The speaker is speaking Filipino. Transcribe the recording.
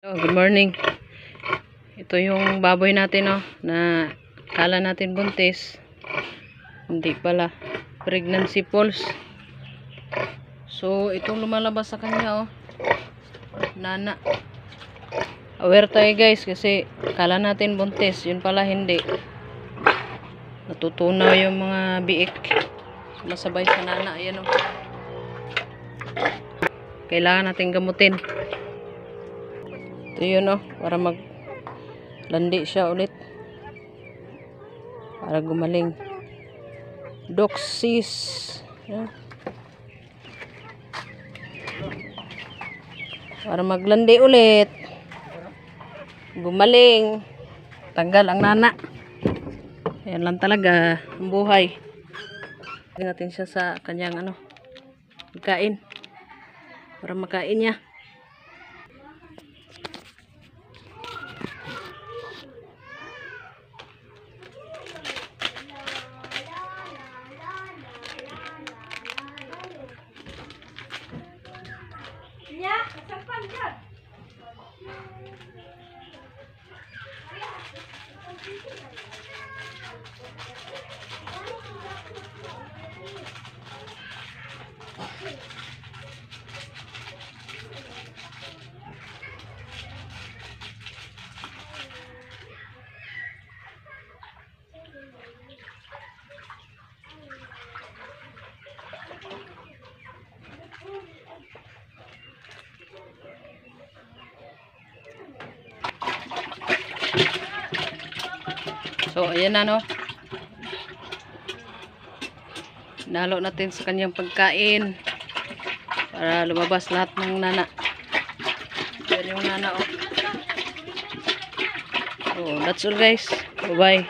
Oh, good morning. Ito yung baboy natin oh, na kala natin buntis. Hindi pala. Pregnancy pulse. So, itong lumalabas sa kanya oh. Nana. Aware tayo guys kasi kala natin buntis. Yun pala hindi. Natutunaw yung mga biik. Masabay sa nana. Ayan oh. Kailangan natin gamutin. Yun oh, para mag landi siya ulit. Para gumaling. Doxis. Para maglandi ulit. Gumaling. Tanggal ang nana. Yan lang talaga ang buhay. Natin siya sa kanyang ano, kain. Para makain niya. Thank you. So, ayan na, no? Nalo natin sa kanyang pagkain para lumabas lahat ng nana. Yan yung nana, oh. So, that's all guys. Bye-bye.